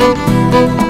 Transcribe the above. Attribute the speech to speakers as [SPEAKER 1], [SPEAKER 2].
[SPEAKER 1] you